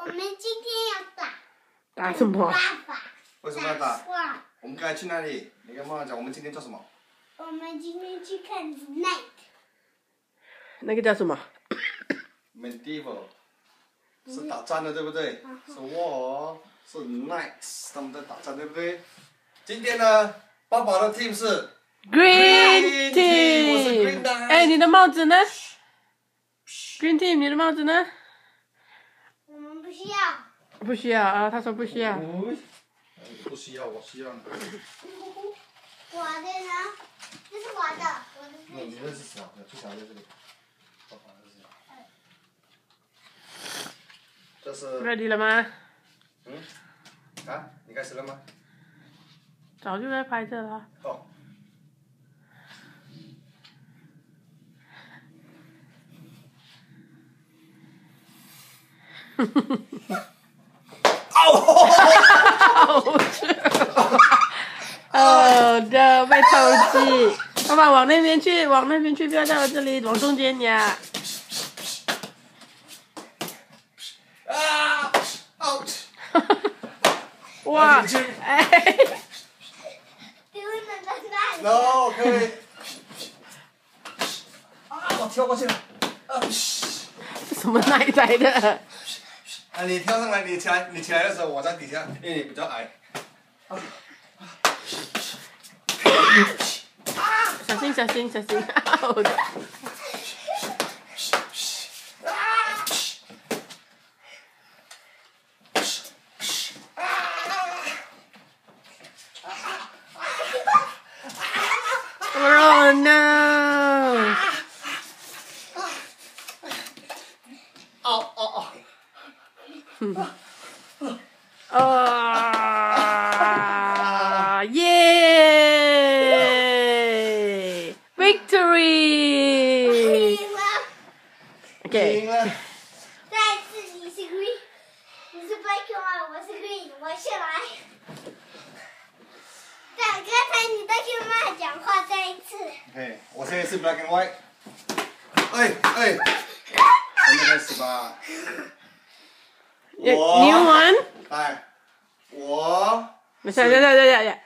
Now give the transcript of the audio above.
我们今天要打打什么？爸爸。为什么要打？我们刚才去哪里？你跟妈妈讲，我们今天做什么？我们今天去看 Night。那个叫什么？medieval 是打仗的，对不对？是 war，是 knights，他们在打仗，对不对？今天呢，爸爸的 team 是 Green team，我是 Green。的哎，你的帽子呢？Green Team，你的帽子呢？不需要。不需要啊，他说不需要。不需要，我需要。我的呢？这是我的，我的那你的是小的，最小的在这里。爸爸的是。这是 Ready 了吗？嗯啊，你开始了吗？早就在拍摄了。哦。哦的，被偷鸡。爸爸往那边去，往那边去，不要在我这里，往中间呀。啊！out！哇！哎，丢了在那里。然后可以。啊！我跳过去了。啊！什么奶奶的？啊！你跳上来，你起来，你起来的时候我在底下，因为你比较矮。小心小心小心！哦的。Oh no！哦哦 啊！耶！Victory！赢了。OK。赢了。再次你是 Green，你是 Black 吗？我是 Green，我先来。等刚才你的青蛙讲话，再一次。OK，我现在是 Black and。哎哎。应开始吧。You 我 you won？来，我没事，对对对对对。